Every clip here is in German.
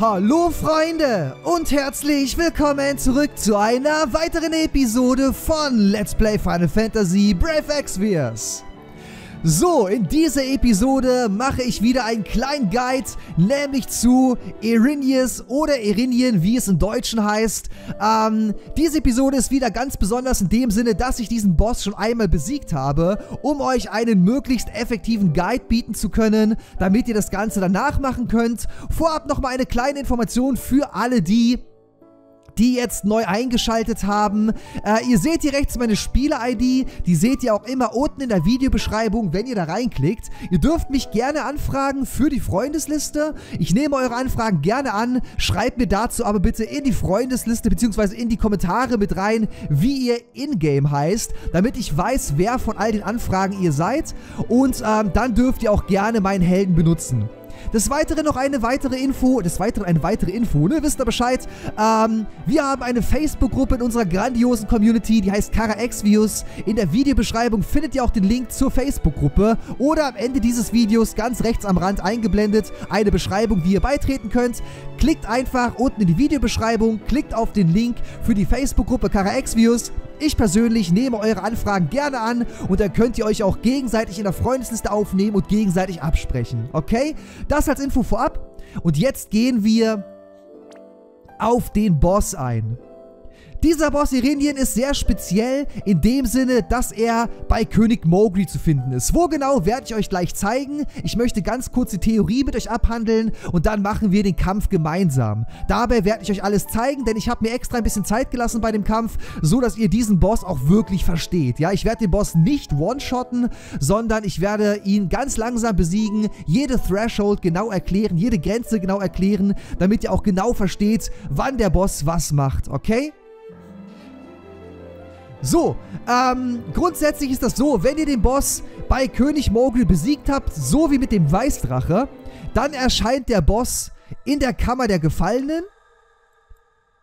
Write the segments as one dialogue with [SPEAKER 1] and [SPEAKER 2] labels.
[SPEAKER 1] Hallo Freunde und herzlich willkommen zurück zu einer weiteren Episode von Let's Play Final Fantasy Brave Exvius. So, in dieser Episode mache ich wieder einen kleinen Guide, nämlich zu Erinius oder Erinien, wie es im Deutschen heißt. Ähm, diese Episode ist wieder ganz besonders in dem Sinne, dass ich diesen Boss schon einmal besiegt habe, um euch einen möglichst effektiven Guide bieten zu können, damit ihr das Ganze danach machen könnt. Vorab nochmal eine kleine Information für alle die, die jetzt neu eingeschaltet haben. Äh, ihr seht hier rechts meine Spieler-ID, die seht ihr auch immer unten in der Videobeschreibung, wenn ihr da reinklickt. Ihr dürft mich gerne anfragen für die Freundesliste. Ich nehme eure Anfragen gerne an. Schreibt mir dazu aber bitte in die Freundesliste bzw. in die Kommentare mit rein, wie ihr in-game heißt, damit ich weiß, wer von all den Anfragen ihr seid. Und ähm, dann dürft ihr auch gerne meinen Helden benutzen. Des Weiteren noch eine weitere Info, des Weiteren eine weitere Info, ne? Wisst ihr Bescheid? Ähm, wir haben eine Facebook-Gruppe in unserer grandiosen Community, die heißt Kara Xvius. In der Videobeschreibung findet ihr auch den Link zur Facebook-Gruppe oder am Ende dieses Videos ganz rechts am Rand eingeblendet eine Beschreibung, wie ihr beitreten könnt. Klickt einfach unten in die Videobeschreibung, klickt auf den Link für die Facebook-Gruppe Kara Xvius. Ich persönlich nehme eure Anfragen gerne an und dann könnt ihr euch auch gegenseitig in der Freundesliste aufnehmen und gegenseitig absprechen. Okay? Das als Info vorab. Und jetzt gehen wir auf den Boss ein. Dieser Boss Irinien ist sehr speziell in dem Sinne, dass er bei König Mowgli zu finden ist. Wo genau, werde ich euch gleich zeigen. Ich möchte ganz kurz die Theorie mit euch abhandeln und dann machen wir den Kampf gemeinsam. Dabei werde ich euch alles zeigen, denn ich habe mir extra ein bisschen Zeit gelassen bei dem Kampf, so dass ihr diesen Boss auch wirklich versteht. Ja, ich werde den Boss nicht one-shotten, sondern ich werde ihn ganz langsam besiegen, jede Threshold genau erklären, jede Grenze genau erklären, damit ihr auch genau versteht, wann der Boss was macht, okay? So, ähm, grundsätzlich ist das so, wenn ihr den Boss bei König Mogul besiegt habt, so wie mit dem Weißdrache, dann erscheint der Boss in der Kammer der Gefallenen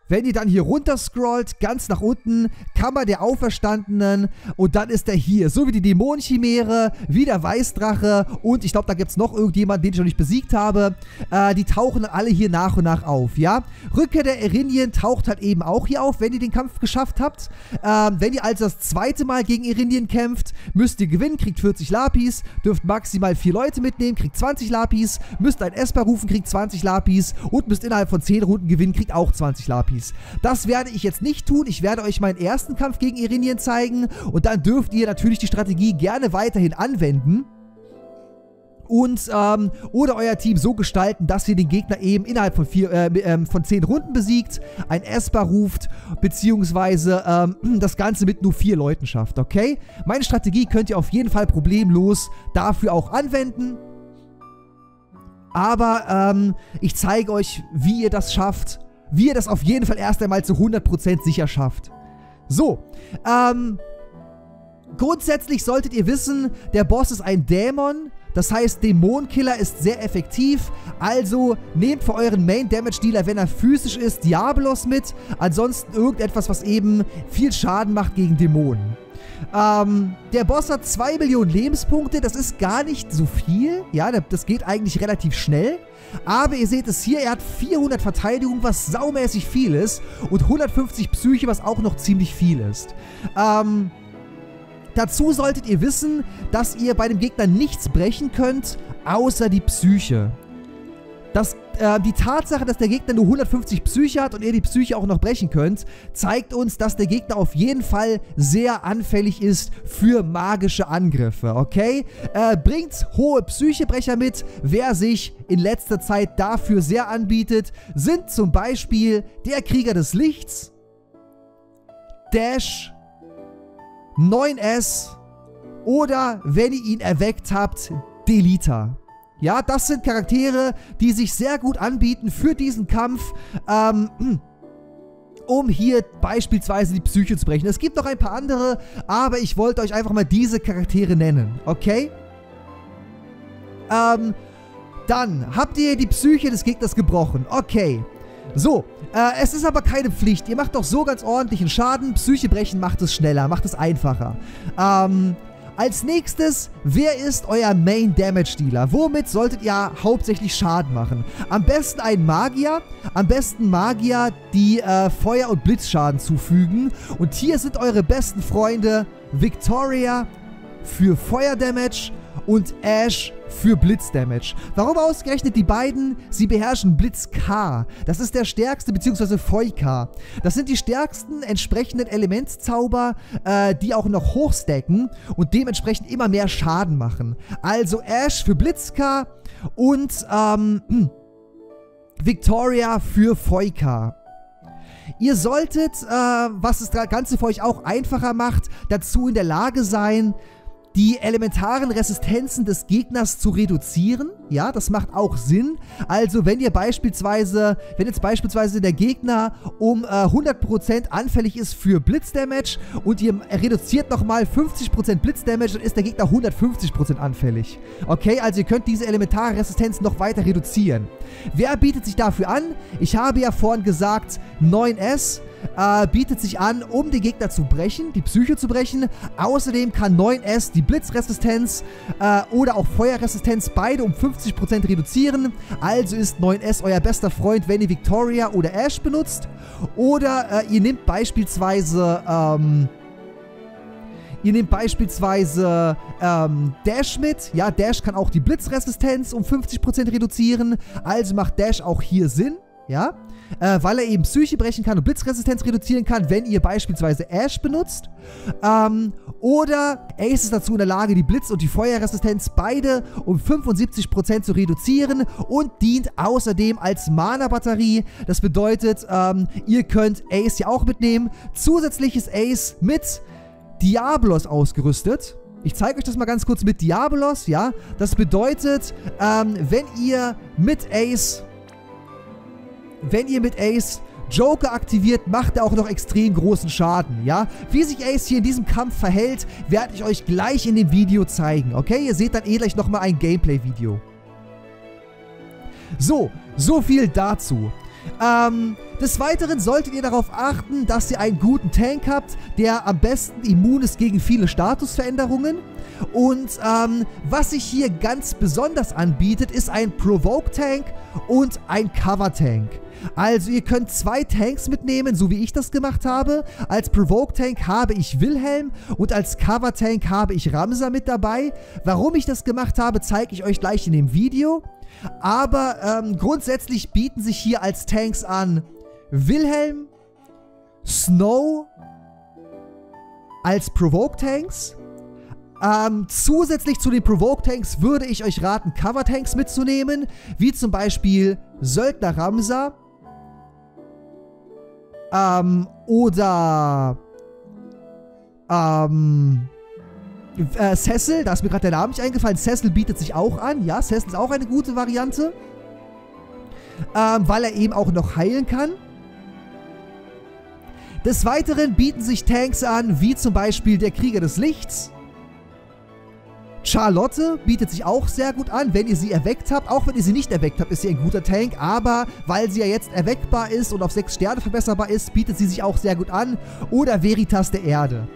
[SPEAKER 1] wenn ihr dann hier runter scrollt, ganz nach unten, Kammer der Auferstandenen und dann ist er hier. So wie die Dämonenchimäre, wie der Weißdrache und ich glaube, da gibt es noch irgendjemanden, den ich noch nicht besiegt habe. Äh, die tauchen dann alle hier nach und nach auf, ja. Rückkehr der Erinien taucht halt eben auch hier auf, wenn ihr den Kampf geschafft habt. Ähm, wenn ihr also das zweite Mal gegen Erinien kämpft, müsst ihr gewinnen, kriegt 40 Lapis, dürft maximal vier Leute mitnehmen, kriegt 20 Lapis, müsst ein Esper rufen, kriegt 20 Lapis und müsst innerhalb von 10 Runden gewinnen, kriegt auch 20 Lapis. Zombies. Das werde ich jetzt nicht tun. Ich werde euch meinen ersten Kampf gegen Irinien zeigen und dann dürft ihr natürlich die Strategie gerne weiterhin anwenden und ähm, oder euer Team so gestalten, dass ihr den Gegner eben innerhalb von, vier, äh, äh, von zehn Runden besiegt, ein Esper ruft, beziehungsweise ähm, das Ganze mit nur vier Leuten schafft, okay? Meine Strategie könnt ihr auf jeden Fall problemlos dafür auch anwenden. Aber ähm, ich zeige euch, wie ihr das schafft wie ihr das auf jeden Fall erst einmal zu 100% sicher schafft. So, ähm, grundsätzlich solltet ihr wissen, der Boss ist ein Dämon, das heißt, Dämonenkiller ist sehr effektiv, also nehmt für euren Main Damage Dealer, wenn er physisch ist, Diabolos mit, ansonsten irgendetwas, was eben viel Schaden macht gegen Dämonen. Ähm, der Boss hat 2 Millionen Lebenspunkte, das ist gar nicht so viel, ja, das geht eigentlich relativ schnell. Aber ihr seht es hier, er hat 400 Verteidigung, was saumäßig viel ist. Und 150 Psyche, was auch noch ziemlich viel ist. Ähm, dazu solltet ihr wissen, dass ihr bei dem Gegner nichts brechen könnt, außer die Psyche. Das, äh, die Tatsache, dass der Gegner nur 150 Psyche hat und ihr die Psyche auch noch brechen könnt, zeigt uns, dass der Gegner auf jeden Fall sehr anfällig ist für magische Angriffe, okay? Äh, bringt hohe Psychebrecher mit. Wer sich in letzter Zeit dafür sehr anbietet, sind zum Beispiel der Krieger des Lichts, Dash, 9S oder, wenn ihr ihn erweckt habt, Delita. Ja, das sind Charaktere, die sich sehr gut anbieten für diesen Kampf. Ähm, um hier beispielsweise die Psyche zu brechen. Es gibt noch ein paar andere, aber ich wollte euch einfach mal diese Charaktere nennen, okay? Ähm, dann habt ihr die Psyche des Gegners gebrochen, okay. So, äh, es ist aber keine Pflicht. Ihr macht doch so ganz ordentlichen Schaden. Psyche brechen macht es schneller, macht es einfacher. Ähm, Als nächstes, wer ist euer Main Damage Dealer? Womit solltet ihr hauptsächlich Schaden machen? Am besten ein Magier, am besten Magier, die äh, Feuer- und Blitzschaden zufügen. Und hier sind eure besten Freunde Victoria für Feuer-Damage und Ash für Blitzdamage. Warum ausgerechnet die beiden? Sie beherrschen Blitz K. Das ist der stärkste, beziehungsweise Feu K. Das sind die stärksten entsprechenden Elementzauber, äh, die auch noch hochstacken und dementsprechend immer mehr Schaden machen. Also Ash für Blitz K und ähm, Victoria für Feu K. Ihr solltet, äh, was das Ganze für euch auch einfacher macht, dazu in der Lage sein, die elementaren Resistenzen des Gegners zu reduzieren. Ja, das macht auch Sinn. Also wenn ihr beispielsweise, wenn jetzt beispielsweise der Gegner um äh, 100% anfällig ist für Blitzdamage und ihr reduziert nochmal 50% Blitzdamage, dann ist der Gegner 150% anfällig. Okay, also ihr könnt diese elementare Resistenz noch weiter reduzieren. Wer bietet sich dafür an? Ich habe ja vorhin gesagt, 9S äh, bietet sich an, um den Gegner zu brechen, die Psyche zu brechen. Außerdem kann 9S die Blitzresistenz äh, oder auch Feuerresistenz beide um 50% reduzieren. Also ist 9S euer bester Freund, wenn ihr Victoria oder Ash benutzt. Oder äh, ihr nehmt beispielsweise... Ähm, Ihr nehmt beispielsweise ähm, Dash mit. Ja, Dash kann auch die Blitzresistenz um 50% reduzieren. Also macht Dash auch hier Sinn. Ja äh, weil er eben Psyche brechen kann und Blitzresistenz reduzieren kann, wenn ihr beispielsweise Ash benutzt. Ähm, oder Ace ist dazu in der Lage, die Blitz- und die Feuerresistenz beide um 75% zu reduzieren und dient außerdem als Mana-Batterie. Das bedeutet, ähm, ihr könnt Ace ja auch mitnehmen. Zusätzlich ist Ace mit Diablos ausgerüstet. Ich zeige euch das mal ganz kurz mit Diabolos, ja. Das bedeutet, ähm, wenn ihr mit Ace wenn ihr mit Ace Joker aktiviert, macht er auch noch extrem großen Schaden, ja? Wie sich Ace hier in diesem Kampf verhält, werde ich euch gleich in dem Video zeigen, okay? Ihr seht dann eh gleich nochmal ein Gameplay-Video. So, so viel dazu. Ähm, des Weiteren solltet ihr darauf achten, dass ihr einen guten Tank habt, der am besten immun ist gegen viele Statusveränderungen. Und ähm, was sich hier ganz besonders anbietet, ist ein Provoke-Tank und ein Cover-Tank. Also ihr könnt zwei Tanks mitnehmen, so wie ich das gemacht habe. Als Provoke-Tank habe ich Wilhelm und als Cover-Tank habe ich Ramsa mit dabei. Warum ich das gemacht habe, zeige ich euch gleich in dem Video. Aber ähm, grundsätzlich bieten sich hier als Tanks an Wilhelm, Snow als Provoke-Tanks. Ähm, zusätzlich zu den Provoke-Tanks würde ich euch raten, Cover-Tanks mitzunehmen, wie zum Beispiel Söldner Ramsa ähm, oder ähm, äh, Cecil, da ist mir gerade der Name nicht eingefallen. Cecil bietet sich auch an. Ja, Cecil ist auch eine gute Variante. Ähm, weil er eben auch noch heilen kann. Des Weiteren bieten sich Tanks an, wie zum Beispiel der Krieger des Lichts. Charlotte bietet sich auch sehr gut an, wenn ihr sie erweckt habt. Auch wenn ihr sie nicht erweckt habt, ist sie ein guter Tank. Aber weil sie ja jetzt erweckbar ist und auf 6 Sterne verbesserbar ist, bietet sie sich auch sehr gut an. Oder Veritas der Erde.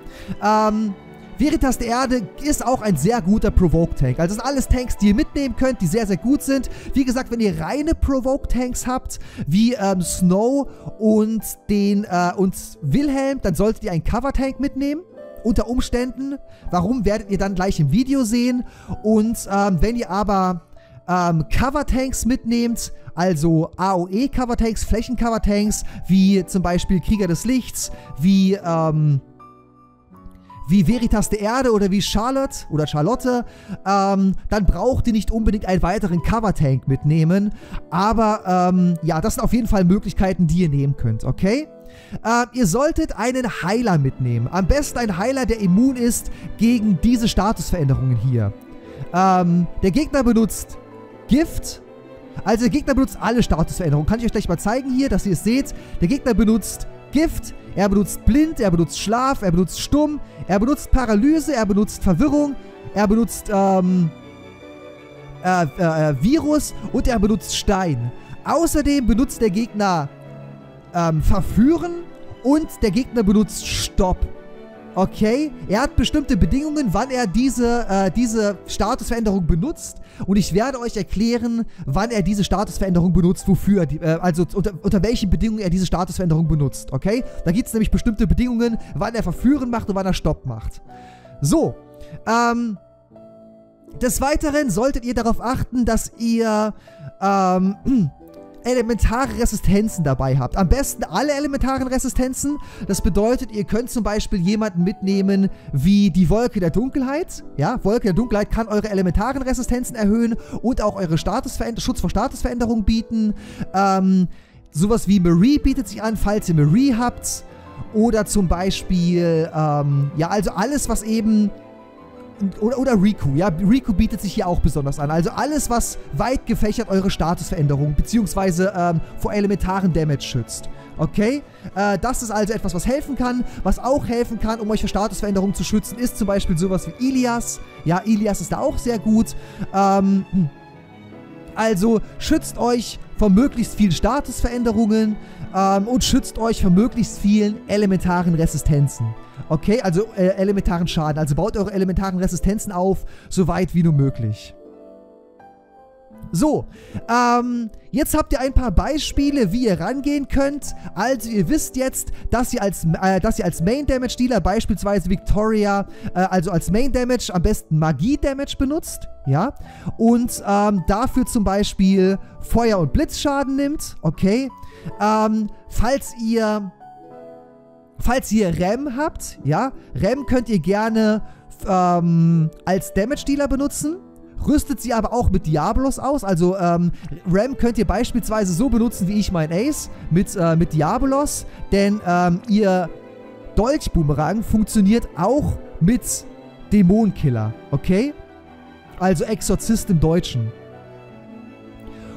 [SPEAKER 1] Ähm, Veritas der Erde ist auch ein sehr guter Provoke-Tank. Also das sind alles Tanks, die ihr mitnehmen könnt, die sehr, sehr gut sind. Wie gesagt, wenn ihr reine Provoke-Tanks habt, wie ähm, Snow und den äh, und Wilhelm, dann solltet ihr einen Cover-Tank mitnehmen unter Umständen. Warum, werdet ihr dann gleich im Video sehen. Und ähm, wenn ihr aber ähm, Cover-Tanks mitnehmt, also AOE-Cover-Tanks, Flächen-Cover-Tanks, wie zum Beispiel Krieger des Lichts, wie, ähm, wie Veritas der Erde oder wie Charlotte oder Charlotte, ähm, dann braucht ihr nicht unbedingt einen weiteren Cover-Tank mitnehmen. Aber ähm, ja, das sind auf jeden Fall Möglichkeiten, die ihr nehmen könnt, okay? Äh, ihr solltet einen Heiler mitnehmen. Am besten ein Heiler, der immun ist gegen diese Statusveränderungen hier. Ähm, der Gegner benutzt Gift. Also der Gegner benutzt alle Statusveränderungen. Kann ich euch gleich mal zeigen hier, dass ihr es seht. Der Gegner benutzt Gift, er benutzt Blind, er benutzt Schlaf, er benutzt Stumm, er benutzt Paralyse, er benutzt Verwirrung, er benutzt ähm, äh, äh, äh Virus und er benutzt Stein. Außerdem benutzt der Gegner ähm, verführen und der Gegner benutzt Stopp. Okay, er hat bestimmte Bedingungen, wann er diese, äh, diese Statusveränderung benutzt. Und ich werde euch erklären, wann er diese Statusveränderung benutzt, wofür, die, äh, also unter, unter welchen Bedingungen er diese Statusveränderung benutzt. Okay, da gibt es nämlich bestimmte Bedingungen, wann er Verführen macht und wann er Stopp macht. So, ähm, des Weiteren solltet ihr darauf achten, dass ihr, ähm, elementare Resistenzen dabei habt. Am besten alle elementaren Resistenzen. Das bedeutet, ihr könnt zum Beispiel jemanden mitnehmen wie die Wolke der Dunkelheit. Ja, Wolke der Dunkelheit kann eure elementaren Resistenzen erhöhen und auch eure Schutz vor Statusveränderungen bieten. Ähm, sowas wie Marie bietet sich an, falls ihr Marie habt. Oder zum Beispiel, ähm, ja, also alles, was eben oder, oder Riku, ja. Riku bietet sich hier auch besonders an. Also alles, was weit gefächert eure Statusveränderungen beziehungsweise ähm, vor elementaren Damage schützt. Okay? Äh, das ist also etwas, was helfen kann. Was auch helfen kann, um euch vor Statusveränderungen zu schützen, ist zum Beispiel sowas wie Ilias. Ja, Ilias ist da auch sehr gut. Ähm, also schützt euch vor möglichst vielen Statusveränderungen ähm, und schützt euch vor möglichst vielen elementaren Resistenzen. Okay, also äh, elementaren Schaden. Also baut eure elementaren Resistenzen auf, so weit wie nur möglich. So, ähm, jetzt habt ihr ein paar Beispiele, wie ihr rangehen könnt. Also ihr wisst jetzt, dass ihr als, äh, dass ihr als Main Damage Dealer beispielsweise Victoria, äh, also als Main Damage am besten Magie Damage benutzt, ja. Und ähm, dafür zum Beispiel Feuer- und Blitzschaden nimmt, okay. Ähm, falls ihr Falls ihr Rem habt, ja, Rem könnt ihr gerne ähm, als Damage-Dealer benutzen. Rüstet sie aber auch mit Diabolos aus. Also ähm, Ram könnt ihr beispielsweise so benutzen wie ich mein Ace mit, äh, mit Diabolos. Denn ähm, ihr Dolchboomerang funktioniert auch mit Dämonenkiller. Okay? Also Exorzist im Deutschen.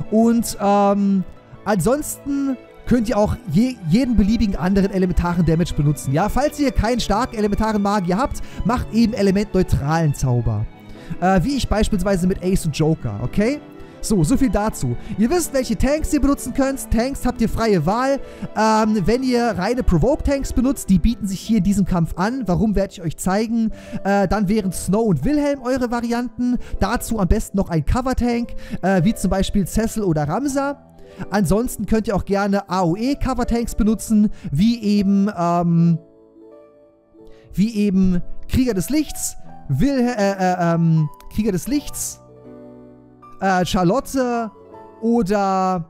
[SPEAKER 1] Und ähm, ansonsten könnt ihr auch je, jeden beliebigen anderen elementaren Damage benutzen. Ja, falls ihr keinen starken elementaren Magier habt, macht eben elementneutralen Zauber. Äh, wie ich beispielsweise mit Ace und Joker, okay? So, so viel dazu. Ihr wisst, welche Tanks ihr benutzen könnt. Tanks habt ihr freie Wahl. Ähm, wenn ihr reine Provoke-Tanks benutzt, die bieten sich hier in diesem Kampf an. Warum, werde ich euch zeigen. Äh, dann wären Snow und Wilhelm eure Varianten. Dazu am besten noch ein Cover-Tank, äh, wie zum Beispiel Cecil oder Ramsa. Ansonsten könnt ihr auch gerne AOE-Cover-Tanks benutzen, wie eben, ähm, wie eben Krieger des Lichts, Wil äh, äh, ähm, Krieger des Lichts, äh, Charlotte oder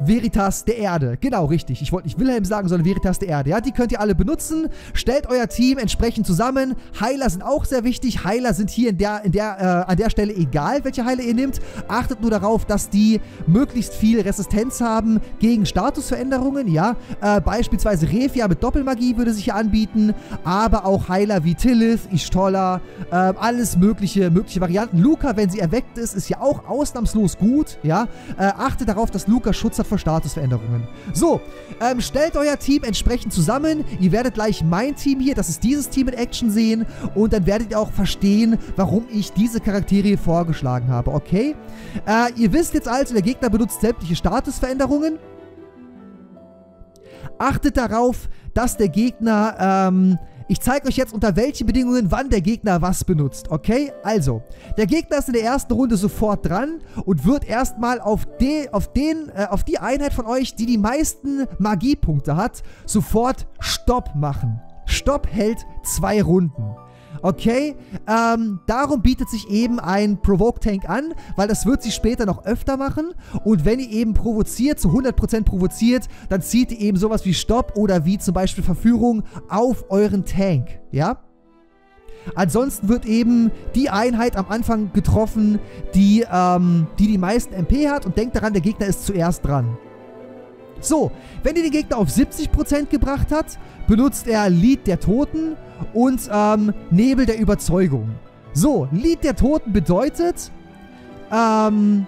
[SPEAKER 1] Veritas der Erde. Genau, richtig. Ich wollte nicht Wilhelm sagen, sondern Veritas der Erde. Ja, die könnt ihr alle benutzen. Stellt euer Team entsprechend zusammen. Heiler sind auch sehr wichtig. Heiler sind hier in der, in der, äh, an der Stelle egal, welche Heiler ihr nehmt. Achtet nur darauf, dass die möglichst viel Resistenz haben gegen Statusveränderungen. Ja, äh, beispielsweise Refia mit Doppelmagie würde sich hier anbieten. Aber auch Heiler wie Tillith, Ishtola, äh, alles mögliche, mögliche Varianten. Luca, wenn sie erweckt ist, ist ja auch ausnahmslos gut. Ja, äh, achtet darauf, dass Luca Schutz hat vor Statusveränderungen. So, ähm, stellt euer Team entsprechend zusammen. Ihr werdet gleich mein Team hier, das ist dieses Team in Action sehen. Und dann werdet ihr auch verstehen, warum ich diese Charaktere hier vorgeschlagen habe, okay? Äh, ihr wisst jetzt also, der Gegner benutzt sämtliche Statusveränderungen. Achtet darauf, dass der Gegner ähm, ich zeige euch jetzt unter welchen Bedingungen wann der Gegner was benutzt, okay? Also, der Gegner ist in der ersten Runde sofort dran und wird erstmal auf, de, auf, den, äh, auf die Einheit von euch, die die meisten Magiepunkte hat, sofort Stopp machen. Stopp hält zwei Runden. Okay, ähm, darum bietet sich eben ein Provoke-Tank an, weil das wird sie später noch öfter machen. Und wenn ihr eben provoziert, zu 100% provoziert, dann zieht ihr eben sowas wie Stopp oder wie zum Beispiel Verführung auf euren Tank, ja? Ansonsten wird eben die Einheit am Anfang getroffen, die, ähm, die die meisten MP hat und denkt daran, der Gegner ist zuerst dran. So, wenn ihr den Gegner auf 70% gebracht hat, benutzt er Lied der Toten und ähm, Nebel der Überzeugung. So, Lied der Toten bedeutet, ähm,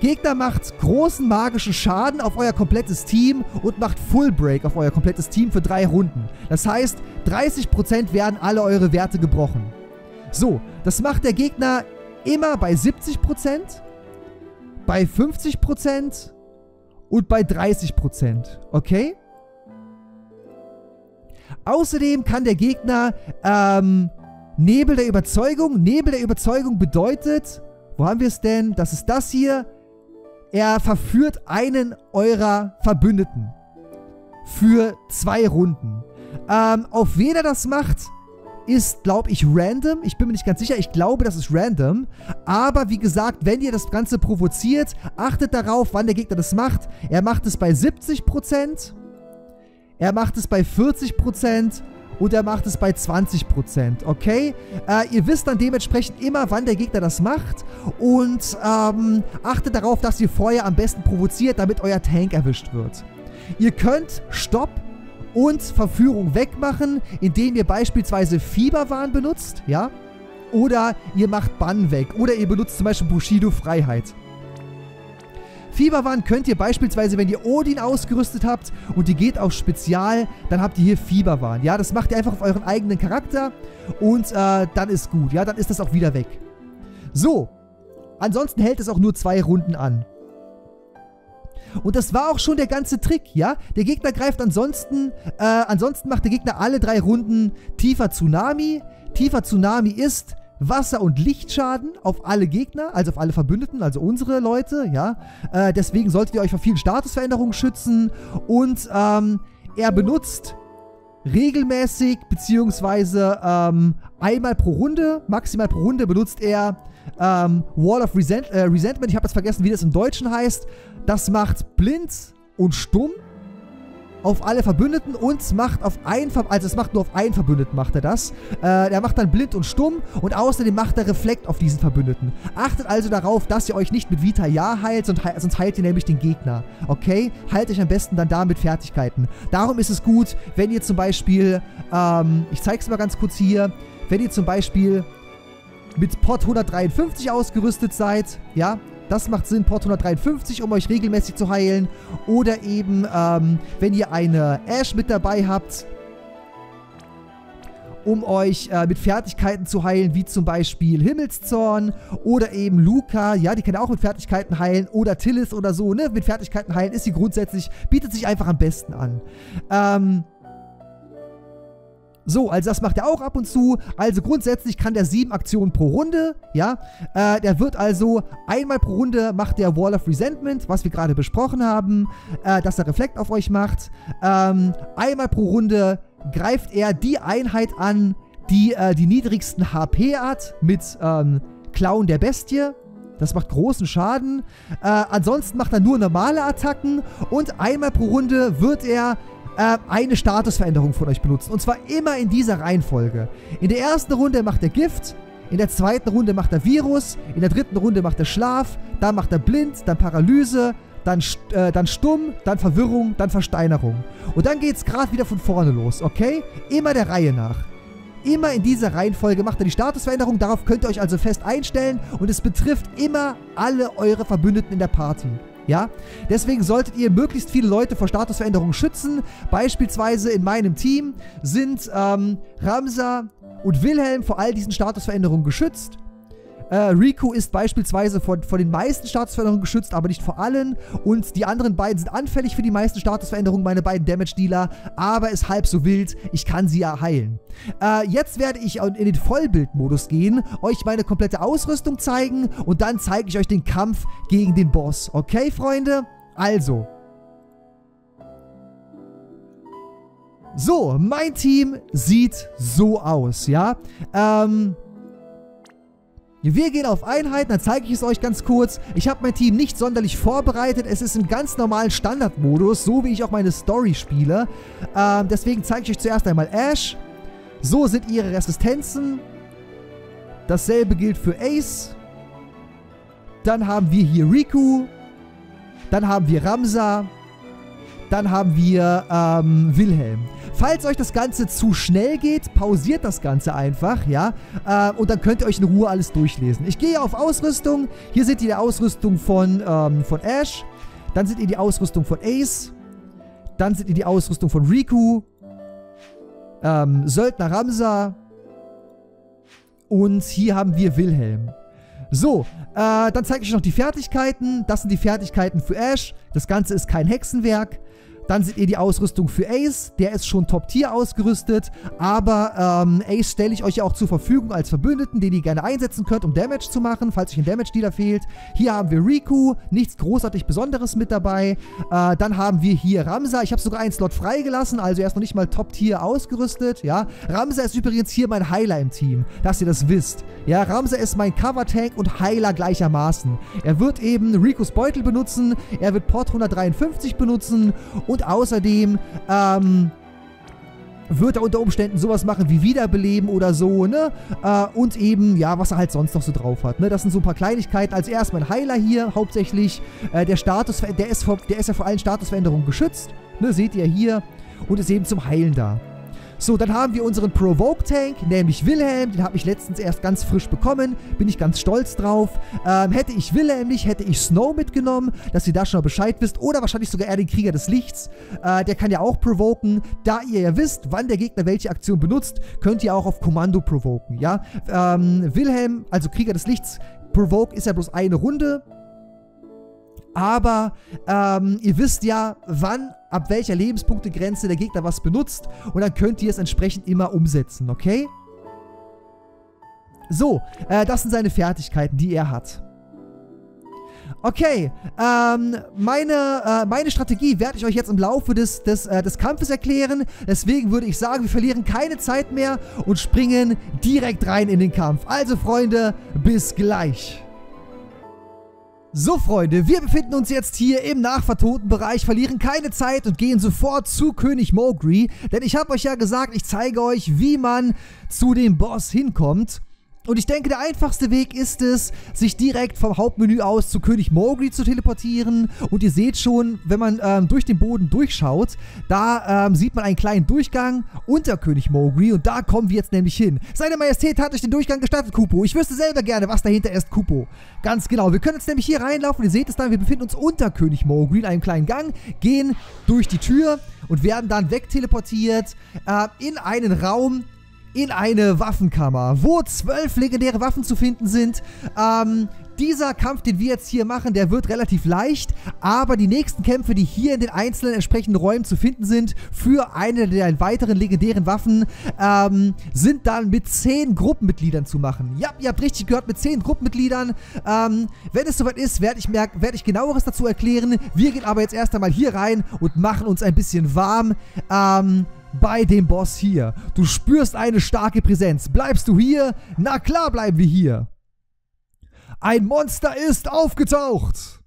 [SPEAKER 1] Gegner macht großen magischen Schaden auf euer komplettes Team und macht Full Break auf euer komplettes Team für drei Runden. Das heißt, 30% werden alle eure Werte gebrochen. So, das macht der Gegner immer bei 70%, bei 50% und bei 30%. Okay? Außerdem kann der Gegner ähm, Nebel der Überzeugung. Nebel der Überzeugung bedeutet, wo haben wir es denn? Das ist das hier. Er verführt einen eurer Verbündeten. Für zwei Runden. Ähm, auf wen er das macht, ist, glaube ich, random. Ich bin mir nicht ganz sicher. Ich glaube, das ist random. Aber wie gesagt, wenn ihr das Ganze provoziert, achtet darauf, wann der Gegner das macht. Er macht es bei 70%. Er macht es bei 40% und er macht es bei 20%, okay? Äh, ihr wisst dann dementsprechend immer, wann der Gegner das macht und ähm, achtet darauf, dass ihr vorher am besten provoziert, damit euer Tank erwischt wird. Ihr könnt Stopp und Verführung wegmachen, indem ihr beispielsweise Fieberwahn benutzt, ja? Oder ihr macht Bann weg. Oder ihr benutzt zum Beispiel Bushido Freiheit. Fieberwahn könnt ihr beispielsweise, wenn ihr Odin ausgerüstet habt und die geht auf Spezial, dann habt ihr hier Fieberwahn. Ja, das macht ihr einfach auf euren eigenen Charakter und äh, dann ist gut. Ja, dann ist das auch wieder weg. So, ansonsten hält es auch nur zwei Runden an. Und das war auch schon der ganze Trick, ja? Der Gegner greift ansonsten, äh, ansonsten macht der Gegner alle drei Runden tiefer Tsunami. Tiefer Tsunami ist, Wasser- und Lichtschaden auf alle Gegner, also auf alle Verbündeten, also unsere Leute, ja. Äh, deswegen solltet ihr euch vor vielen Statusveränderungen schützen. Und ähm, er benutzt regelmäßig, beziehungsweise ähm, einmal pro Runde, maximal pro Runde, benutzt er ähm, Wall of Resent äh, Resentment. Ich habe jetzt vergessen, wie das im Deutschen heißt. Das macht blind und stumm auf alle Verbündeten und macht auf einen, Ver also es macht nur auf einen Verbündeten macht er das. Äh, er macht dann blind und stumm und außerdem macht er Reflekt auf diesen Verbündeten. Achtet also darauf, dass ihr euch nicht mit Vita Ja heilt, sonst heilt ihr nämlich den Gegner. Okay? Heilt euch am besten dann da mit Fertigkeiten. Darum ist es gut, wenn ihr zum Beispiel, ähm, ich zeige es mal ganz kurz hier, wenn ihr zum Beispiel mit Pot 153 ausgerüstet seid, ja, das macht Sinn, Port 153, um euch regelmäßig zu heilen. Oder eben, ähm, wenn ihr eine Ash mit dabei habt, um euch äh, mit Fertigkeiten zu heilen, wie zum Beispiel Himmelszorn oder eben Luca, ja, die kann auch mit Fertigkeiten heilen oder Tillis oder so, ne, mit Fertigkeiten heilen ist sie grundsätzlich, bietet sich einfach am besten an. Ähm, so, also das macht er auch ab und zu. Also grundsätzlich kann der sieben Aktionen pro Runde, ja. Äh, der wird also einmal pro Runde macht der Wall of Resentment, was wir gerade besprochen haben, äh, dass er Reflekt auf euch macht. Ähm, einmal pro Runde greift er die Einheit an, die äh, die niedrigsten HP hat mit ähm, Clown der Bestie. Das macht großen Schaden. Äh, ansonsten macht er nur normale Attacken und einmal pro Runde wird er äh, eine Statusveränderung von euch benutzen. Und zwar immer in dieser Reihenfolge. In der ersten Runde macht er Gift, in der zweiten Runde macht er Virus, in der dritten Runde macht er Schlaf, dann macht er Blind, dann Paralyse, dann, äh, dann Stumm, dann Verwirrung, dann Versteinerung. Und dann geht es gerade wieder von vorne los, okay? Immer der Reihe nach. Immer in dieser Reihenfolge macht er die Statusveränderung. Darauf könnt ihr euch also fest einstellen. Und es betrifft immer alle eure Verbündeten in der Party. Ja, deswegen solltet ihr möglichst viele Leute vor Statusveränderungen schützen. Beispielsweise in meinem Team sind ähm, Ramsa und Wilhelm vor all diesen Statusveränderungen geschützt. Äh, Riku ist beispielsweise vor, vor den meisten Statusveränderungen geschützt, aber nicht vor allen. Und die anderen beiden sind anfällig für die meisten Statusveränderungen, meine beiden Damage-Dealer. Aber ist halb so wild, ich kann sie ja heilen. Äh, jetzt werde ich in den Vollbildmodus gehen, euch meine komplette Ausrüstung zeigen und dann zeige ich euch den Kampf gegen den Boss. Okay, Freunde? Also, So, mein Team sieht so aus, ja. Ähm, wir gehen auf Einheiten, dann zeige ich es euch ganz kurz. Ich habe mein Team nicht sonderlich vorbereitet. Es ist im ganz normalen Standardmodus, so wie ich auch meine Story spiele. Ähm, deswegen zeige ich euch zuerst einmal Ash. So sind ihre Resistenzen. Dasselbe gilt für Ace. Dann haben wir hier Riku. Dann haben wir Ramsa. Dann haben wir ähm, Wilhelm. Falls euch das Ganze zu schnell geht, pausiert das Ganze einfach, ja. Äh, und dann könnt ihr euch in Ruhe alles durchlesen. Ich gehe auf Ausrüstung. Hier seht ihr die Ausrüstung von, ähm, von Ash. Dann seht ihr die Ausrüstung von Ace. Dann seht ihr die Ausrüstung von Riku. Ähm, Söldner Ramsa. Und hier haben wir Wilhelm. So, äh, dann zeige ich euch noch die Fertigkeiten. Das sind die Fertigkeiten für Ash. Das Ganze ist kein Hexenwerk. Dann seht ihr die Ausrüstung für Ace. Der ist schon Top-Tier ausgerüstet. Aber ähm, Ace stelle ich euch ja auch zur Verfügung als Verbündeten, den ihr gerne einsetzen könnt, um Damage zu machen, falls euch ein Damage-Dealer fehlt. Hier haben wir Riku. Nichts großartig Besonderes mit dabei. Äh, dann haben wir hier Ramsa. Ich habe sogar einen Slot freigelassen, also er ist noch nicht mal Top-Tier ausgerüstet. Ja, Ramsa ist übrigens hier mein Heiler im Team, dass ihr das wisst. Ja, Ramsa ist mein Cover-Tank und Heiler gleichermaßen. Er wird eben Rikus Beutel benutzen, er wird Port 153 benutzen und und außerdem, ähm, wird er unter Umständen sowas machen wie Wiederbeleben oder so, ne? Äh, und eben, ja, was er halt sonst noch so drauf hat, ne? Das sind so ein paar Kleinigkeiten. Als erst mein Heiler hier, hauptsächlich. Äh, der Status, der ist, der ist ja vor allen Statusveränderungen geschützt, ne? Seht ihr hier. Und ist eben zum Heilen da. So, dann haben wir unseren Provoke-Tank, nämlich Wilhelm. Den habe ich letztens erst ganz frisch bekommen. Bin ich ganz stolz drauf. Ähm, hätte ich Wilhelm nicht, hätte ich Snow mitgenommen, dass ihr da schon mal Bescheid wisst. Oder wahrscheinlich sogar eher den Krieger des Lichts. Äh, der kann ja auch provoken. Da ihr ja wisst, wann der Gegner welche Aktion benutzt, könnt ihr auch auf Kommando provoken, ja. Ähm, Wilhelm, also Krieger des Lichts, Provoke ist ja bloß eine Runde. Aber ähm, ihr wisst ja, wann, ab welcher Lebenspunktegrenze der Gegner was benutzt. Und dann könnt ihr es entsprechend immer umsetzen, okay? So, äh, das sind seine Fertigkeiten, die er hat. Okay, ähm, meine, äh, meine Strategie werde ich euch jetzt im Laufe des, des, äh, des Kampfes erklären. Deswegen würde ich sagen, wir verlieren keine Zeit mehr und springen direkt rein in den Kampf. Also Freunde, bis gleich. So Freunde, wir befinden uns jetzt hier im Nachvertoten-Bereich, verlieren keine Zeit und gehen sofort zu König Mowgli, denn ich habe euch ja gesagt, ich zeige euch, wie man zu dem Boss hinkommt. Und ich denke, der einfachste Weg ist es, sich direkt vom Hauptmenü aus zu König Mowgli zu teleportieren. Und ihr seht schon, wenn man ähm, durch den Boden durchschaut, da ähm, sieht man einen kleinen Durchgang unter König Mowgli. Und da kommen wir jetzt nämlich hin. Seine Majestät hat euch den Durchgang gestattet, Kupo. Ich wüsste selber gerne, was dahinter ist, Kupo. Ganz genau. Wir können jetzt nämlich hier reinlaufen. Ihr seht es dann, wir befinden uns unter König Mowgli in einem kleinen Gang, gehen durch die Tür und werden dann wegteleportiert äh, in einen Raum, in eine Waffenkammer, wo zwölf legendäre Waffen zu finden sind. Ähm, dieser Kampf, den wir jetzt hier machen, der wird relativ leicht, aber die nächsten Kämpfe, die hier in den einzelnen entsprechenden Räumen zu finden sind, für eine der weiteren legendären Waffen, ähm, sind dann mit zehn Gruppenmitgliedern zu machen. Ja, ihr habt richtig gehört, mit zehn Gruppenmitgliedern. Ähm, wenn es soweit ist, werde ich, werd ich genaueres dazu erklären. Wir gehen aber jetzt erst einmal hier rein und machen uns ein bisschen warm. Ähm, bei dem Boss hier. Du spürst eine starke Präsenz. Bleibst du hier? Na klar bleiben wir hier. Ein Monster ist aufgetaucht.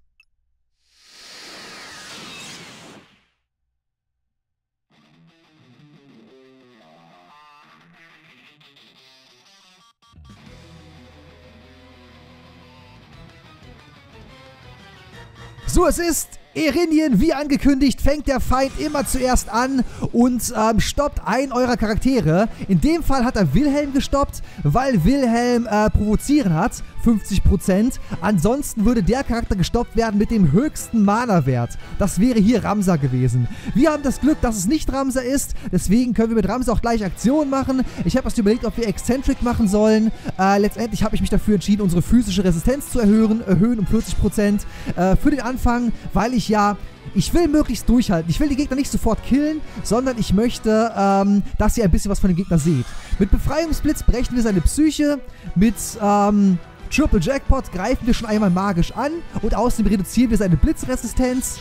[SPEAKER 1] So, es ist Erinien, wie angekündigt, fängt der Feind immer zuerst an und ähm, stoppt einen eurer Charaktere. In dem Fall hat er Wilhelm gestoppt, weil Wilhelm äh, provozieren hat. 50%. Ansonsten würde der Charakter gestoppt werden mit dem höchsten Mana-Wert. Das wäre hier Ramsa gewesen. Wir haben das Glück, dass es nicht Ramsa ist. Deswegen können wir mit Ramsa auch gleich Aktionen machen. Ich habe erst überlegt, ob wir Eccentric machen sollen. Äh, letztendlich habe ich mich dafür entschieden, unsere physische Resistenz zu erhöhen, erhöhen um 40%. Äh, für den Anfang, weil ich ja ich will möglichst durchhalten. Ich will die Gegner nicht sofort killen, sondern ich möchte, ähm, dass ihr ein bisschen was von dem Gegner seht. Mit Befreiungsblitz brechen wir seine Psyche. Mit, ähm, Triple Jackpot greifen wir schon einmal magisch an und außerdem reduzieren wir seine Blitzresistenz.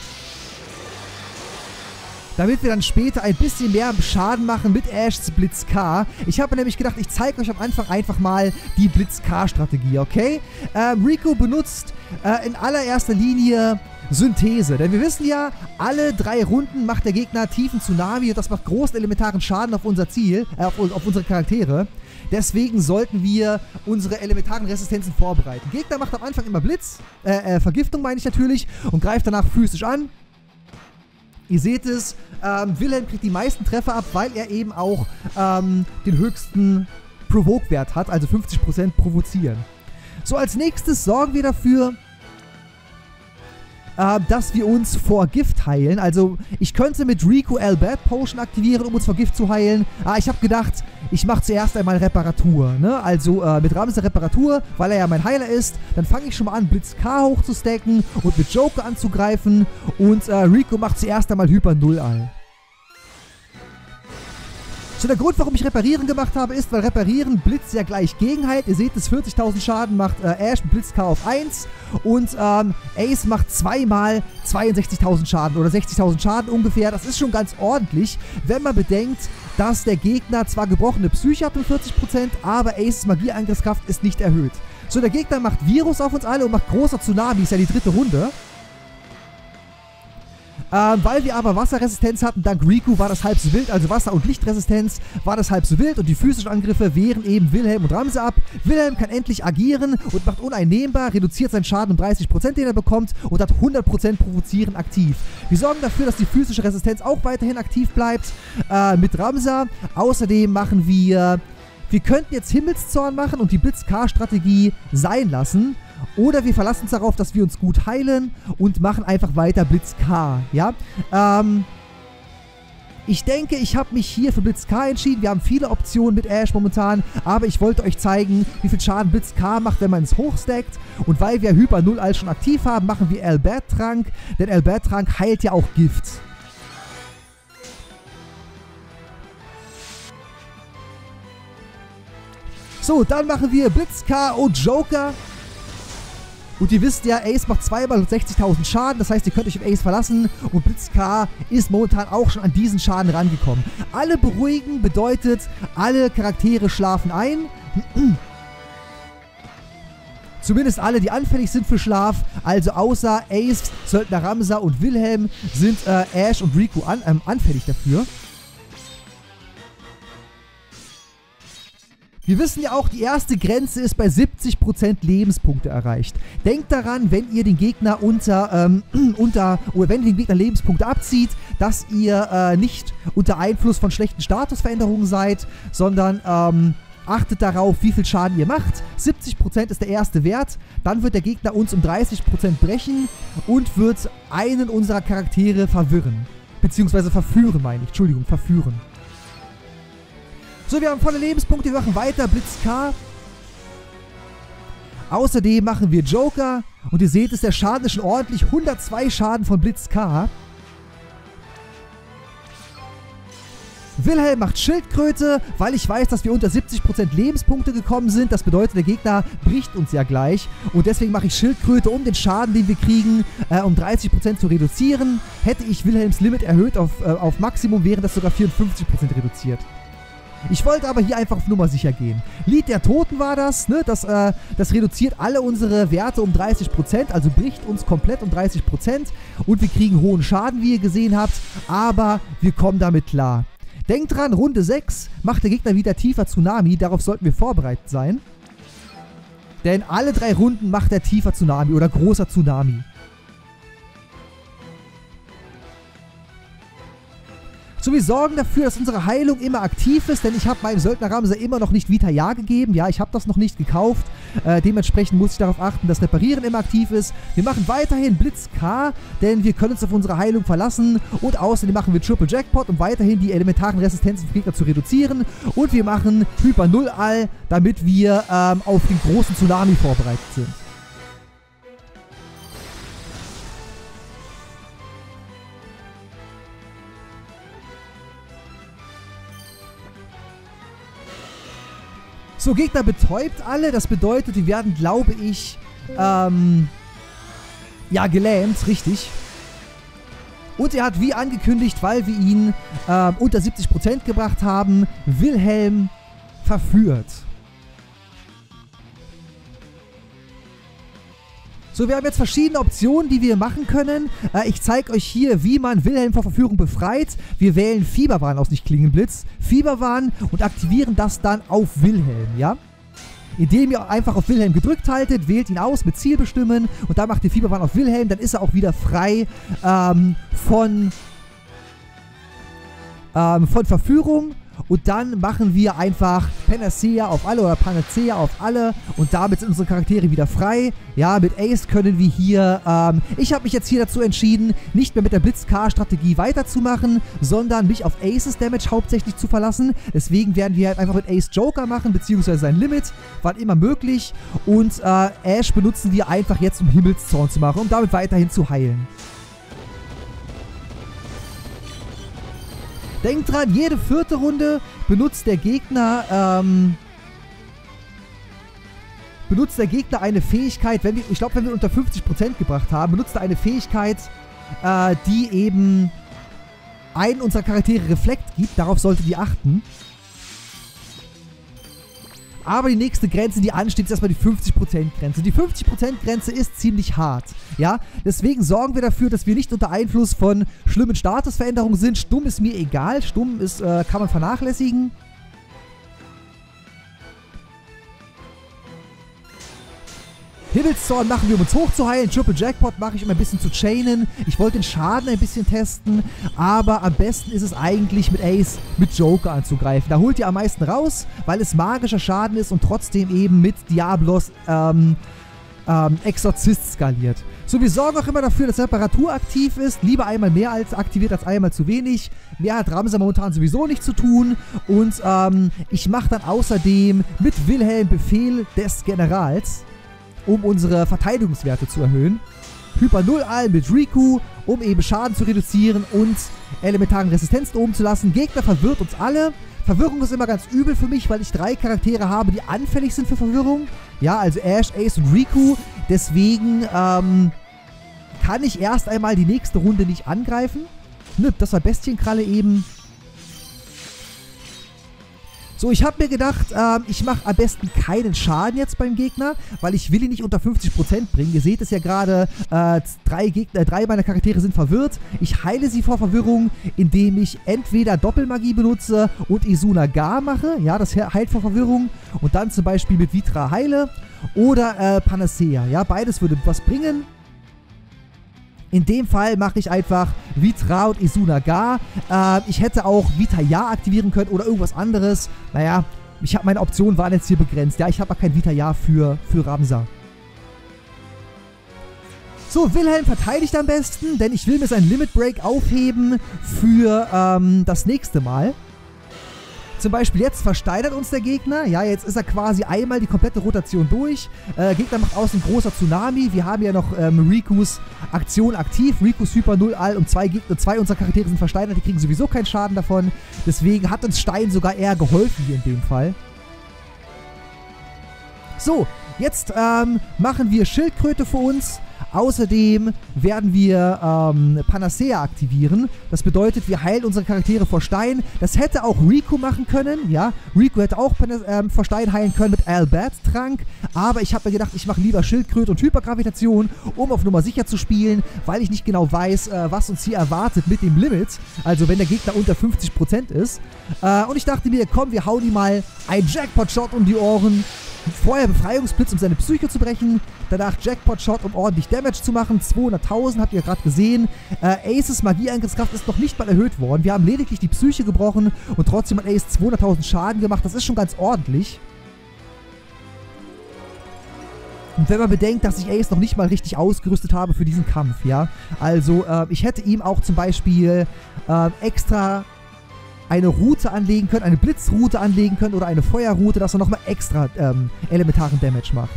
[SPEAKER 1] Damit wir dann später ein bisschen mehr Schaden machen mit Ashs Blitz K. Ich habe nämlich gedacht, ich zeige euch am Anfang einfach mal die Blitz K-Strategie, okay? Ähm, Rico benutzt äh, in allererster Linie Synthese. Denn wir wissen ja, alle drei Runden macht der Gegner tiefen Tsunami und das macht großen elementaren Schaden auf unser Ziel, äh, auf, auf unsere Charaktere. Deswegen sollten wir unsere elementaren Resistenzen vorbereiten. Gegner macht am Anfang immer Blitz, äh, äh, Vergiftung meine ich natürlich, und greift danach physisch an. Ihr seht es, ähm, Wilhelm kriegt die meisten Treffer ab, weil er eben auch ähm, den höchsten Provoke-Wert hat, also 50% provozieren. So, als nächstes sorgen wir dafür, äh, dass wir uns vor Gift heilen. Also ich könnte mit Rico L Bad Potion aktivieren, um uns vor Gift zu heilen. Aber ich habe gedacht, ich mache zuerst einmal Reparatur. Ne? Also äh, mit Ramse Reparatur, weil er ja mein Heiler ist. Dann fange ich schon mal an, Blitz K hochzustacken und mit Joker anzugreifen. Und äh, Rico macht zuerst einmal Hyper Null All. So, der Grund, warum ich Reparieren gemacht habe, ist, weil Reparieren blitzt ja gleich Gegenheit. Ihr seht es, 40.000 Schaden macht äh, Ash Blitz K auf 1 und ähm, Ace macht zweimal 62.000 Schaden oder 60.000 Schaden ungefähr. Das ist schon ganz ordentlich, wenn man bedenkt, dass der Gegner zwar gebrochene Psyche hat um 40%, aber Aces Magieangriffskraft ist nicht erhöht. So, der Gegner macht Virus auf uns alle und macht großer Tsunami, ist ja die dritte Runde. Ähm, weil wir aber Wasserresistenz hatten, dank Riku war das halb so wild, also Wasser- und Lichtresistenz war das halb so wild und die physischen Angriffe wehren eben Wilhelm und Ramse ab. Wilhelm kann endlich agieren und macht uneinnehmbar, reduziert seinen Schaden um 30%, den er bekommt und hat 100% provozieren aktiv. Wir sorgen dafür, dass die physische Resistenz auch weiterhin aktiv bleibt äh, mit Ramsa. Außerdem machen wir... Wir könnten jetzt Himmelszorn machen und die Blitz-K-Strategie sein lassen. Oder wir verlassen uns darauf, dass wir uns gut heilen und machen einfach weiter Blitz K. Ja, ähm... Ich denke, ich habe mich hier für Blitz K entschieden. Wir haben viele Optionen mit Ash momentan, aber ich wollte euch zeigen, wie viel Schaden Blitz K macht, wenn man es hochstackt. Und weil wir Hyper 0 all schon aktiv haben, machen wir Albert-Trank, denn Albert-Trank heilt ja auch Gift. So, dann machen wir Blitz K und Joker. Und ihr wisst ja, Ace macht zweimal 60.000 Schaden. Das heißt, ihr könnt euch auf Ace verlassen. Und Blitz K ist momentan auch schon an diesen Schaden rangekommen. Alle beruhigen bedeutet, alle Charaktere schlafen ein. Zumindest alle, die anfällig sind für Schlaf. Also außer Ace, Söldner Ramsa und Wilhelm sind äh, Ash und Riku an, ähm, anfällig dafür. Wir wissen ja auch, die erste Grenze ist bei 70% Lebenspunkte erreicht. Denkt daran, wenn ihr den Gegner unter, ähm, unter, oder wenn ihr den Gegner Lebenspunkte abzieht, dass ihr äh, nicht unter Einfluss von schlechten Statusveränderungen seid, sondern, ähm, Achtet darauf, wie viel Schaden ihr macht. 70% ist der erste Wert. Dann wird der Gegner uns um 30% brechen und wird einen unserer Charaktere verwirren. Beziehungsweise verführen, meine ich. Entschuldigung, verführen. So, wir haben volle Lebenspunkte. Wir machen weiter. Blitz K. Außerdem machen wir Joker. Und ihr seht es, der Schaden ist schon ordentlich. 102 Schaden von Blitz K. Wilhelm macht Schildkröte, weil ich weiß, dass wir unter 70% Lebenspunkte gekommen sind. Das bedeutet, der Gegner bricht uns ja gleich. Und deswegen mache ich Schildkröte, um den Schaden, den wir kriegen, äh, um 30% zu reduzieren. Hätte ich Wilhelms Limit erhöht auf, äh, auf Maximum, wären das sogar 54% reduziert. Ich wollte aber hier einfach auf Nummer sicher gehen. Lied der Toten war das, ne? Das, äh, das reduziert alle unsere Werte um 30%, also bricht uns komplett um 30% und wir kriegen hohen Schaden, wie ihr gesehen habt, aber wir kommen damit klar. Denkt dran, Runde 6 macht der Gegner wieder tiefer Tsunami, darauf sollten wir vorbereitet sein. Denn alle drei Runden macht er tiefer Tsunami oder großer Tsunami. So, wir sorgen dafür, dass unsere Heilung immer aktiv ist, denn ich habe meinem Söldner Ramse immer noch nicht Vita Ja gegeben. Ja, ich habe das noch nicht gekauft. Äh, dementsprechend muss ich darauf achten, dass Reparieren immer aktiv ist. Wir machen weiterhin Blitz K, denn wir können uns auf unsere Heilung verlassen. Und außerdem machen wir Triple Jackpot, um weiterhin die elementaren Resistenzen für Gegner zu reduzieren. Und wir machen Hyper Null All, damit wir ähm, auf den großen Tsunami vorbereitet sind. So, Gegner betäubt alle. Das bedeutet, die werden, glaube ich, ähm, ja, gelähmt, richtig. Und er hat, wie angekündigt, weil wir ihn ähm, unter 70% gebracht haben, Wilhelm verführt. So, wir haben jetzt verschiedene Optionen, die wir machen können. Äh, ich zeige euch hier, wie man Wilhelm vor Verführung befreit. Wir wählen Fieberwahn aus nicht Klingenblitz, Fieberwahn und aktivieren das dann auf Wilhelm, ja? Indem ihr einfach auf Wilhelm gedrückt haltet, wählt ihn aus mit Ziel bestimmen und dann macht ihr Fieberwahn auf Wilhelm, dann ist er auch wieder frei ähm, von, ähm, von Verführung und dann machen wir einfach Panacea auf alle oder Panacea auf alle und damit sind unsere Charaktere wieder frei. Ja, mit Ace können wir hier, ähm, ich habe mich jetzt hier dazu entschieden, nicht mehr mit der Blitz-K-Strategie weiterzumachen, sondern mich auf Aces Damage hauptsächlich zu verlassen. Deswegen werden wir halt einfach mit Ace Joker machen, beziehungsweise sein Limit, wann immer möglich. Und äh, Ash benutzen wir einfach jetzt, um Himmelszorn zu machen, um damit weiterhin zu heilen. Denkt dran, jede vierte Runde benutzt der Gegner, ähm, benutzt der Gegner eine Fähigkeit, wenn wir, ich glaube, wenn wir unter 50% gebracht haben, benutzt er eine Fähigkeit, äh, die eben einen unserer Charaktere Reflekt gibt. Darauf solltet ihr achten. Aber die nächste Grenze, die ansteht, ist erstmal die 50%-Grenze. Die 50%-Grenze ist ziemlich hart. Ja, deswegen sorgen wir dafür, dass wir nicht unter Einfluss von schlimmen Statusveränderungen sind. Stumm ist mir egal. Stumm ist, äh, kann man vernachlässigen. Himmelszorn machen wir, um uns hochzuheilen. Triple Jackpot mache ich, um ein bisschen zu chainen. Ich wollte den Schaden ein bisschen testen, aber am besten ist es eigentlich mit Ace, mit Joker anzugreifen. Da holt ihr am meisten raus, weil es magischer Schaden ist und trotzdem eben mit Diablos ähm, ähm, Exorzist skaliert. So, wir sorgen auch immer dafür, dass Reparatur aktiv ist. Lieber einmal mehr als aktiviert als einmal zu wenig. Mehr hat Ramsa momentan sowieso nicht zu tun. Und ähm, ich mache dann außerdem mit Wilhelm Befehl des Generals um unsere Verteidigungswerte zu erhöhen. Hyper 0 All mit Riku, um eben Schaden zu reduzieren und elementaren Resistenz oben zu lassen. Gegner verwirrt uns alle. Verwirrung ist immer ganz übel für mich, weil ich drei Charaktere habe, die anfällig sind für Verwirrung. Ja, also Ash, Ace und Riku. Deswegen ähm, kann ich erst einmal die nächste Runde nicht angreifen. Nö, das war Bestienkralle eben. So, ich habe mir gedacht, ähm, ich mache am besten keinen Schaden jetzt beim Gegner, weil ich will ihn nicht unter 50% bringen. Ihr seht es ja gerade, äh, drei, Gegner, äh, drei meiner Charaktere sind verwirrt. Ich heile sie vor Verwirrung, indem ich entweder Doppelmagie benutze und Isuna Gar mache. Ja, das heilt vor Verwirrung. Und dann zum Beispiel mit Vitra heile. Oder äh, Panacea. Ja, beides würde was bringen. In dem Fall mache ich einfach Vitra und Isunaga. Äh, ich hätte auch Vita-Ja aktivieren können oder irgendwas anderes. Naja, ich hab, meine Optionen waren jetzt hier begrenzt. Ja, ich habe kein Vita-Ja für, für Ramsa. So, Wilhelm verteidigt am besten, denn ich will mir seinen Limit Break aufheben für ähm, das nächste Mal. Zum Beispiel jetzt versteinert uns der Gegner. Ja, jetzt ist er quasi einmal die komplette Rotation durch. Äh, Gegner macht aus ein großer Tsunami. Wir haben ja noch ähm, Rikus Aktion aktiv. Rikus Hyper 0 All und zwei Gegner, zwei unserer Charaktere sind versteinert. Die kriegen sowieso keinen Schaden davon. Deswegen hat uns Stein sogar eher geholfen hier in dem Fall. So, jetzt ähm, machen wir Schildkröte für uns. Außerdem werden wir ähm, Panacea aktivieren. Das bedeutet, wir heilen unsere Charaktere vor Stein. Das hätte auch Riku machen können, ja. Riku hätte auch ähm, vor Stein heilen können mit Albert-Trank. Aber ich habe mir gedacht, ich mache lieber Schildkröte und Hypergravitation, um auf Nummer sicher zu spielen, weil ich nicht genau weiß, äh, was uns hier erwartet mit dem Limit. Also wenn der Gegner unter 50% ist. Äh, und ich dachte mir, komm, wir hauen ihm mal einen Jackpot-Shot um die Ohren. Vorher Befreiungsblitz, um seine Psyche zu brechen. Danach Jackpot-Shot, um ordentlich Damage zu machen. 200.000, habt ihr gerade gesehen. Äh, Aces Magieangriffskraft ist noch nicht mal erhöht worden. Wir haben lediglich die Psyche gebrochen und trotzdem hat Ace 200.000 Schaden gemacht. Das ist schon ganz ordentlich. Und wenn man bedenkt, dass ich Ace noch nicht mal richtig ausgerüstet habe für diesen Kampf, ja. Also, äh, ich hätte ihm auch zum Beispiel äh, extra eine Route anlegen können, eine Blitzroute anlegen können oder eine Feuerroute, dass er nochmal extra ähm, elementaren Damage macht.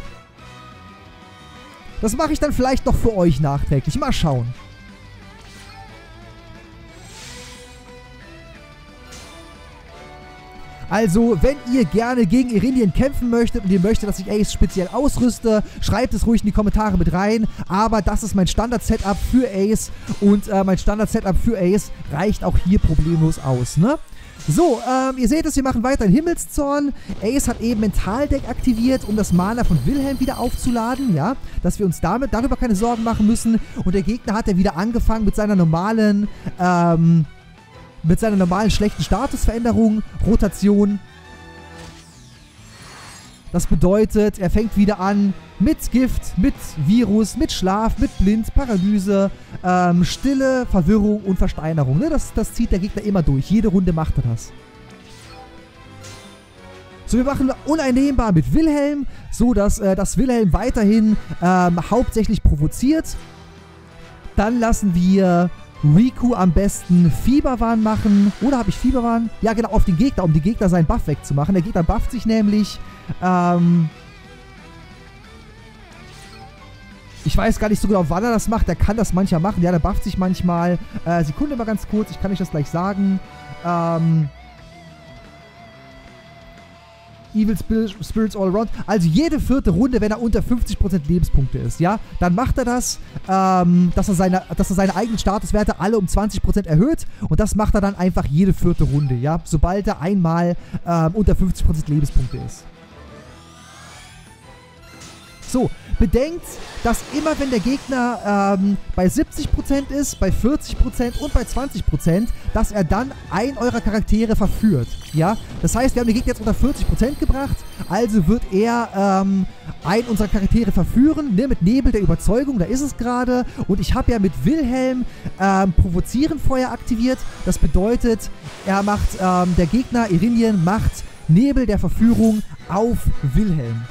[SPEAKER 1] Das mache ich dann vielleicht noch für euch nachträglich. Mal schauen. Also, wenn ihr gerne gegen Irinien kämpfen möchtet und ihr möchtet, dass ich Ace speziell ausrüste, schreibt es ruhig in die Kommentare mit rein. Aber das ist mein Standard-Setup für Ace und äh, mein Standard-Setup für Ace reicht auch hier problemlos aus, ne? So, ähm, ihr seht es, wir machen weiter in Himmelszorn. Ace hat eben Mentaldeck aktiviert, um das Mana von Wilhelm wieder aufzuladen, ja. Dass wir uns damit darüber keine Sorgen machen müssen. Und der Gegner hat ja wieder angefangen mit seiner normalen, ähm, mit seiner normalen schlechten Statusveränderung, Rotation. Das bedeutet, er fängt wieder an mit Gift, mit Virus, mit Schlaf, mit Blind, Paralyse, ähm, Stille, Verwirrung und Versteinerung. Ne? Das, das zieht der Gegner immer durch. Jede Runde macht er das. So, wir machen uneinnehmbar mit Wilhelm, so dass, äh, dass Wilhelm weiterhin ähm, hauptsächlich provoziert. Dann lassen wir Riku am besten Fieberwahn machen. Oder habe ich Fieberwahn? Ja, genau, auf den Gegner, um die Gegner seinen Buff wegzumachen. Der Gegner bufft sich nämlich. Ähm, ich weiß gar nicht so genau, wann er das macht. Der kann das manchmal machen. Ja, der bufft sich manchmal. Äh, Sekunde mal ganz kurz. Ich kann euch das gleich sagen. Ähm... Evil Spirits All Around. Also jede vierte Runde, wenn er unter 50% Lebenspunkte ist, ja, dann macht er das, ähm, dass, er seine, dass er seine eigenen Statuswerte alle um 20% erhöht und das macht er dann einfach jede vierte Runde, ja, sobald er einmal ähm, unter 50% Lebenspunkte ist. So, bedenkt, dass immer wenn der Gegner ähm, bei 70% ist, bei 40% und bei 20%, dass er dann ein eurer Charaktere verführt. Ja, das heißt, wir haben den Gegner jetzt unter 40% gebracht, also wird er ähm, einen unserer Charaktere verführen, ne, mit Nebel der Überzeugung, da ist es gerade. Und ich habe ja mit Wilhelm ähm, Provozieren Feuer aktiviert. Das bedeutet, er macht, ähm, der Gegner, Irinien, macht Nebel der Verführung auf Wilhelm.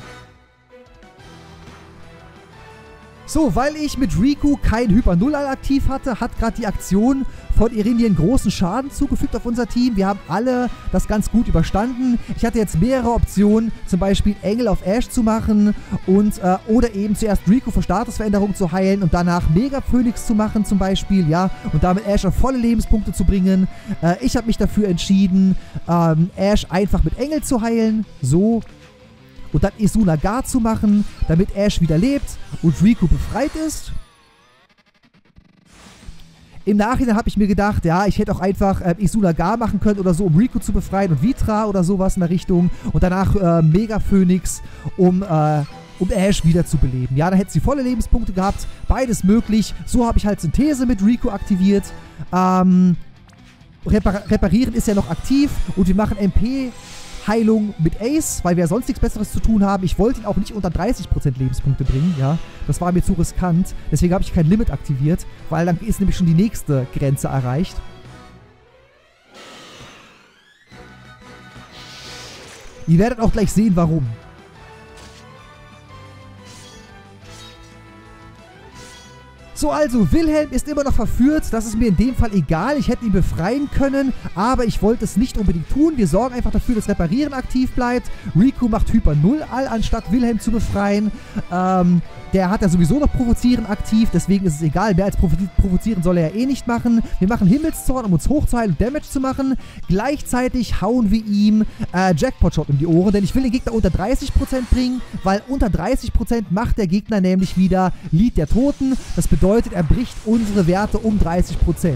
[SPEAKER 1] So, weil ich mit Riku kein Hyper Null aktiv hatte, hat gerade die Aktion von Irinien großen Schaden zugefügt auf unser Team. Wir haben alle das ganz gut überstanden. Ich hatte jetzt mehrere Optionen, zum Beispiel Engel auf Ash zu machen und äh, oder eben zuerst Riku für Statusveränderung zu heilen und danach Mega Phoenix zu machen zum Beispiel, ja, und damit Ash auf volle Lebenspunkte zu bringen. Äh, ich habe mich dafür entschieden, ähm, Ash einfach mit Engel zu heilen, so und dann Isuna gar zu machen, damit Ash wieder lebt und Riku befreit ist. Im Nachhinein habe ich mir gedacht, ja, ich hätte auch einfach äh, Isuna gar machen können oder so, um Riku zu befreien und Vitra oder sowas in der Richtung. Und danach äh, Mega Phoenix, um, äh, um Ash wiederzubeleben. Ja, dann hätte sie volle Lebenspunkte gehabt. Beides möglich. So habe ich halt Synthese mit Riku aktiviert. Ähm, Repar reparieren ist ja noch aktiv und wir machen MP Heilung mit Ace, weil wir sonst nichts Besseres zu tun haben. Ich wollte ihn auch nicht unter 30% Lebenspunkte bringen, ja. Das war mir zu riskant. Deswegen habe ich kein Limit aktiviert, weil dann ist nämlich schon die nächste Grenze erreicht. Ihr werdet auch gleich sehen, warum. So, also, Wilhelm ist immer noch verführt. Das ist mir in dem Fall egal. Ich hätte ihn befreien können, aber ich wollte es nicht unbedingt tun. Wir sorgen einfach dafür, dass Reparieren aktiv bleibt. Riku macht Hyper 0 all, anstatt Wilhelm zu befreien. Ähm, der hat ja sowieso noch Provozieren aktiv, deswegen ist es egal. Mehr als Provozieren soll er ja eh nicht machen. Wir machen Himmelszorn, um uns hochzuheilen und Damage zu machen. Gleichzeitig hauen wir ihm äh, Jackpot-Shot in die Ohren, denn ich will den Gegner unter 30% bringen, weil unter 30% macht der Gegner nämlich wieder Lied der Toten. Das bedeutet, er bricht unsere Werte um 30%.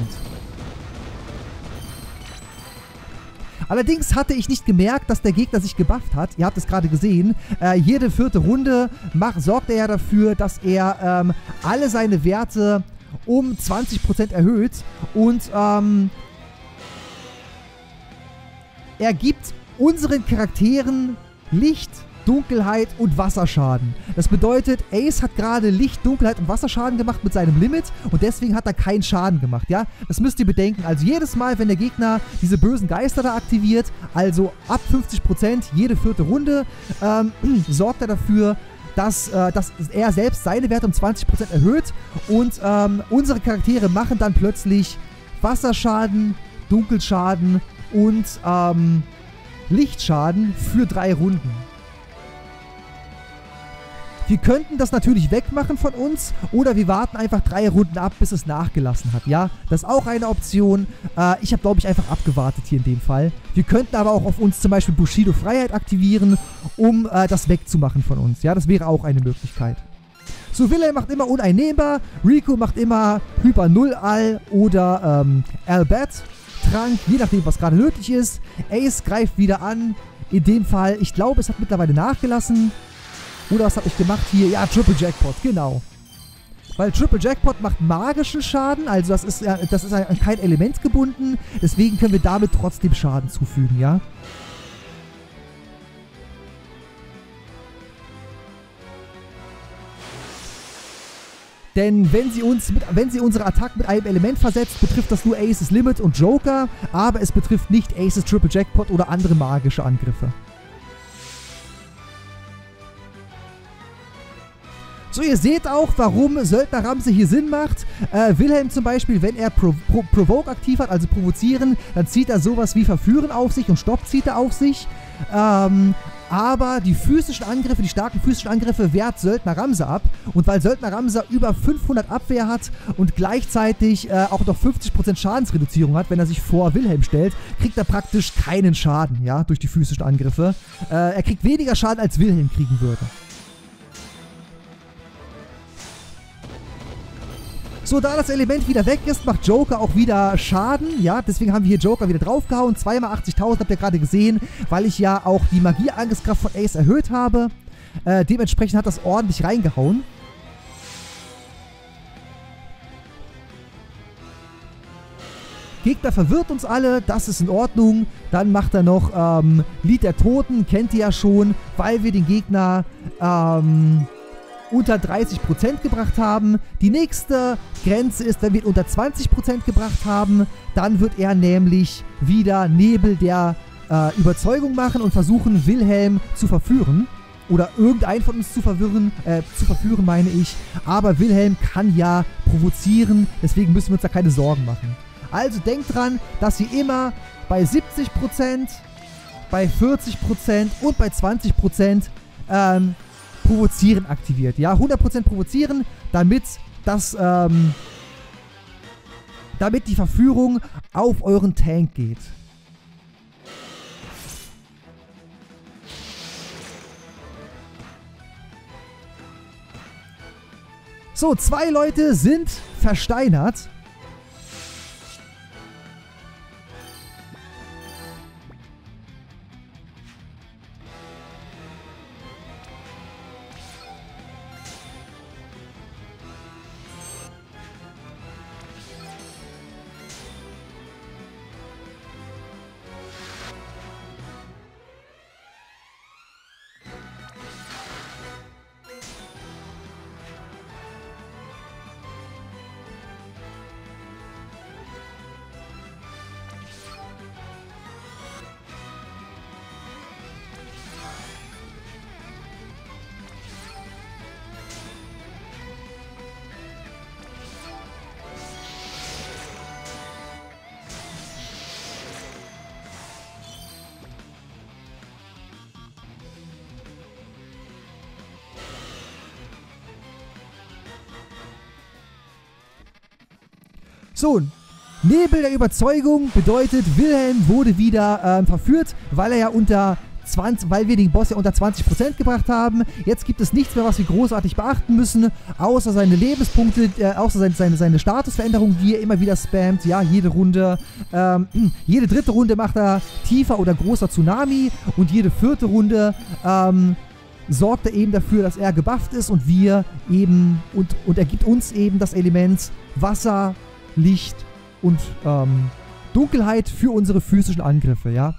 [SPEAKER 1] Allerdings hatte ich nicht gemerkt, dass der Gegner sich gebufft hat. Ihr habt es gerade gesehen. Äh, jede vierte Runde macht, sorgt er ja dafür, dass er ähm, alle seine Werte um 20% erhöht. Und ähm, er gibt unseren Charakteren Licht, Dunkelheit und Wasserschaden. Das bedeutet, Ace hat gerade Licht, Dunkelheit und Wasserschaden gemacht mit seinem Limit und deswegen hat er keinen Schaden gemacht, ja? Das müsst ihr bedenken. Also jedes Mal, wenn der Gegner diese bösen Geister da aktiviert, also ab 50% jede vierte Runde, ähm, sorgt er dafür, dass, äh, dass er selbst seine Werte um 20% erhöht und ähm, unsere Charaktere machen dann plötzlich Wasserschaden, Dunkelschaden und ähm, Lichtschaden für drei Runden. Wir könnten das natürlich wegmachen von uns oder wir warten einfach drei Runden ab, bis es nachgelassen hat. Ja, das ist auch eine Option. Äh, ich habe, glaube ich, einfach abgewartet hier in dem Fall. Wir könnten aber auch auf uns zum Beispiel Bushido Freiheit aktivieren, um äh, das wegzumachen von uns. Ja, das wäre auch eine Möglichkeit. So, Wilhelm macht immer uneinnehmbar, Rico macht immer Hyper Null All oder ähm, Albert Trank, je nachdem, was gerade nötig ist. Ace greift wieder an. In dem Fall, ich glaube, es hat mittlerweile nachgelassen. Oder was habe ich gemacht hier? Ja, Triple Jackpot, genau. Weil Triple Jackpot macht magischen Schaden, also das ist, das ist an kein Element gebunden. Deswegen können wir damit trotzdem Schaden zufügen, ja. Denn wenn sie, uns mit, wenn sie unsere Attacken mit einem Element versetzt, betrifft das nur Aces Limit und Joker, aber es betrifft nicht Aces Triple Jackpot oder andere magische Angriffe. So, ihr seht auch, warum Söldner Ramse hier Sinn macht. Äh, Wilhelm zum Beispiel, wenn er Pro Pro Provoke aktiv hat, also provozieren, dann zieht er sowas wie Verführen auf sich und Stopp zieht er auf sich. Ähm, aber die physischen Angriffe, die starken physischen Angriffe wehrt Söldner Ramse ab. Und weil Söldner Ramse über 500 Abwehr hat und gleichzeitig äh, auch noch 50% Schadensreduzierung hat, wenn er sich vor Wilhelm stellt, kriegt er praktisch keinen Schaden, ja, durch die physischen Angriffe. Äh, er kriegt weniger Schaden, als Wilhelm kriegen würde. So, da das Element wieder weg ist, macht Joker auch wieder Schaden. Ja, deswegen haben wir hier Joker wieder draufgehauen. Zweimal 80.000 habt ihr gerade gesehen, weil ich ja auch die Magieangriffskraft von Ace erhöht habe. Äh, dementsprechend hat das ordentlich reingehauen. Gegner verwirrt uns alle, das ist in Ordnung. Dann macht er noch ähm, Lied der Toten, kennt ihr ja schon, weil wir den Gegner ähm, unter 30% gebracht haben. Die nächste Grenze ist, wenn wir ihn unter 20% gebracht haben, dann wird er nämlich wieder Nebel der äh, Überzeugung machen und versuchen, Wilhelm zu verführen. Oder irgendeinen von uns zu verwirren, äh, zu verführen, meine ich. Aber Wilhelm kann ja provozieren, deswegen müssen wir uns da keine Sorgen machen. Also denkt dran, dass ihr immer bei 70%, bei 40% und bei 20% ähm, Provozieren aktiviert. Ja, 100% provozieren, damit das, ähm, damit die Verführung auf euren Tank geht. So, zwei Leute sind versteinert. So, Nebel der Überzeugung bedeutet, Wilhelm wurde wieder ähm, verführt, weil er ja unter 20, weil wir den Boss ja unter 20% gebracht haben. Jetzt gibt es nichts mehr, was wir großartig beachten müssen, außer seine Lebenspunkte, äh, außer seine, seine, seine Statusveränderung, die er immer wieder spammt. Ja, jede Runde, ähm, jede dritte Runde macht er tiefer oder großer Tsunami und jede vierte Runde ähm, sorgt er eben dafür, dass er gebufft ist und wir eben, und, und er gibt uns eben das Element Wasser, Licht und ähm, Dunkelheit für unsere physischen Angriffe, ja.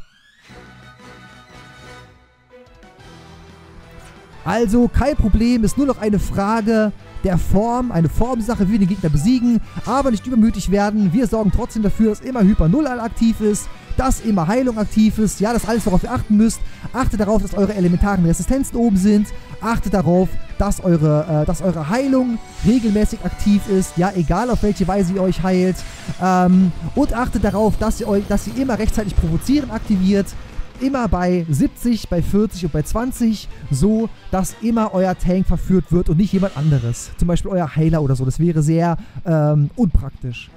[SPEAKER 1] Also kein Problem, ist nur noch eine Frage der Form, eine Formsache, wie wir den Gegner besiegen, aber nicht übermütig werden. Wir sorgen trotzdem dafür, dass immer Hyper 0 aktiv ist, dass immer Heilung aktiv ist. Ja, das ist alles, worauf ihr achten müsst. Achtet darauf, dass eure elementaren Resistenzen oben sind. Achtet darauf, dass eure, äh, dass eure Heilung regelmäßig aktiv ist. Ja, egal auf welche Weise ihr euch heilt. Ähm, und achtet darauf, dass ihr, euch, dass ihr immer rechtzeitig provozieren aktiviert immer bei 70, bei 40 und bei 20, so dass immer euer Tank verführt wird und nicht jemand anderes. Zum Beispiel euer Heiler oder so. Das wäre sehr ähm, unpraktisch.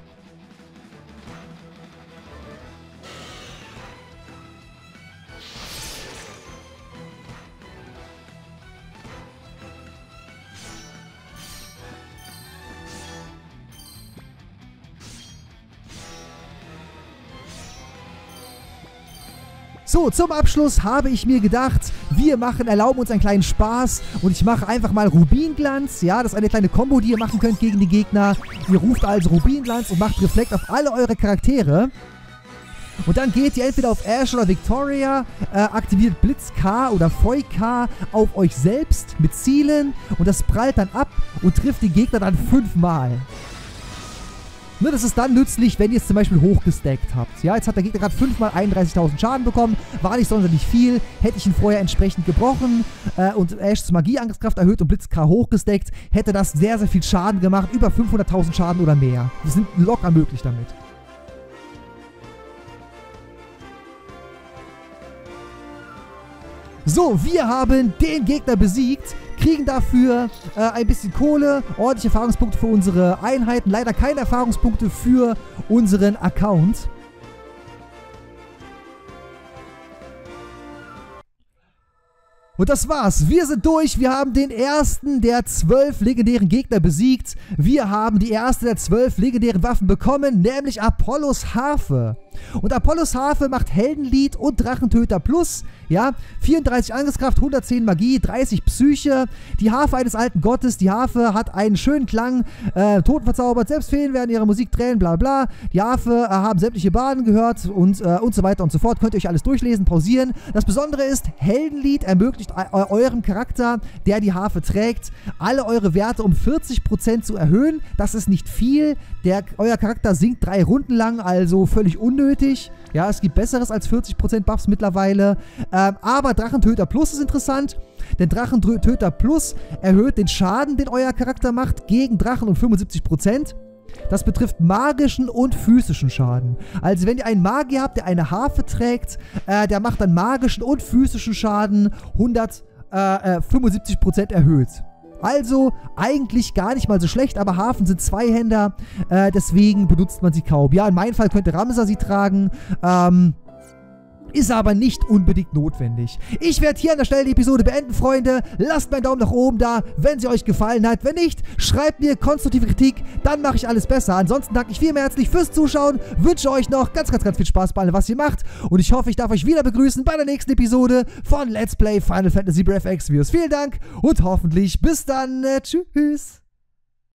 [SPEAKER 1] So, zum Abschluss habe ich mir gedacht, wir machen, erlauben uns einen kleinen Spaß und ich mache einfach mal Rubinglanz. Ja, das ist eine kleine Combo, die ihr machen könnt gegen die Gegner. Ihr ruft also Rubinglanz und macht Reflekt auf alle eure Charaktere. Und dann geht ihr entweder auf Ash oder Victoria, äh, aktiviert Blitz K oder Feu K auf euch selbst mit Zielen und das prallt dann ab und trifft die Gegner dann fünfmal. Ne, das ist dann nützlich, wenn ihr es zum Beispiel hochgestackt habt. Ja, jetzt hat der Gegner gerade 5 mal 31.000 Schaden bekommen. War nicht sonderlich viel. Hätte ich ihn vorher entsprechend gebrochen äh, und Ashs Magieangriffskraft erhöht und Blitzkar hochgestackt, hätte das sehr, sehr viel Schaden gemacht. Über 500.000 Schaden oder mehr. Wir sind locker möglich damit. So, wir haben den Gegner besiegt, kriegen dafür äh, ein bisschen Kohle, ordentliche Erfahrungspunkte für unsere Einheiten, leider keine Erfahrungspunkte für unseren Account. Und das war's. Wir sind durch. Wir haben den ersten der zwölf legendären Gegner besiegt. Wir haben die erste der zwölf legendären Waffen bekommen, nämlich Apollos Harfe. Und Apollos Harfe macht Heldenlied und Drachentöter Plus. Ja, 34 Angriffskraft, 110 Magie, 30 Psyche. Die Harfe eines alten Gottes. Die Harfe hat einen schönen Klang. Äh, Toten verzaubert, selbst Feen werden ihre Musik tränen, bla bla. Die Harfe äh, haben sämtliche Baden gehört und, äh, und so weiter und so fort. Könnt ihr euch alles durchlesen, pausieren. Das Besondere ist, Heldenlied ermöglicht eurem Charakter, der die Harfe trägt, alle eure Werte um 40% zu erhöhen. Das ist nicht viel. Der, euer Charakter sinkt drei Runden lang, also völlig unnötig. Ja, es gibt Besseres als 40% Buffs mittlerweile. Ähm, aber Drachentöter Plus ist interessant. Denn Drachentöter Plus erhöht den Schaden, den euer Charakter macht, gegen Drachen um 75%. Das betrifft magischen und physischen Schaden. Also wenn ihr einen Magier habt, der eine Harfe trägt, äh, der macht dann magischen und physischen Schaden 175% äh, erhöht. Also eigentlich gar nicht mal so schlecht, aber Hafen sind Zweihänder, äh, deswegen benutzt man sie kaum. Ja, in meinem Fall könnte Ramsa sie tragen. Ähm, ist aber nicht unbedingt notwendig. Ich werde hier an der Stelle die Episode beenden, Freunde. Lasst meinen Daumen nach oben da, wenn sie euch gefallen hat. Wenn nicht, schreibt mir konstruktive Kritik, dann mache ich alles besser. Ansonsten danke ich vielmehr herzlich fürs Zuschauen, wünsche euch noch ganz, ganz, ganz viel Spaß bei allem, was ihr macht. Und ich hoffe, ich darf euch wieder begrüßen bei der nächsten Episode von Let's Play Final Fantasy Breath X Videos. Vielen Dank und hoffentlich bis dann. Tschüss.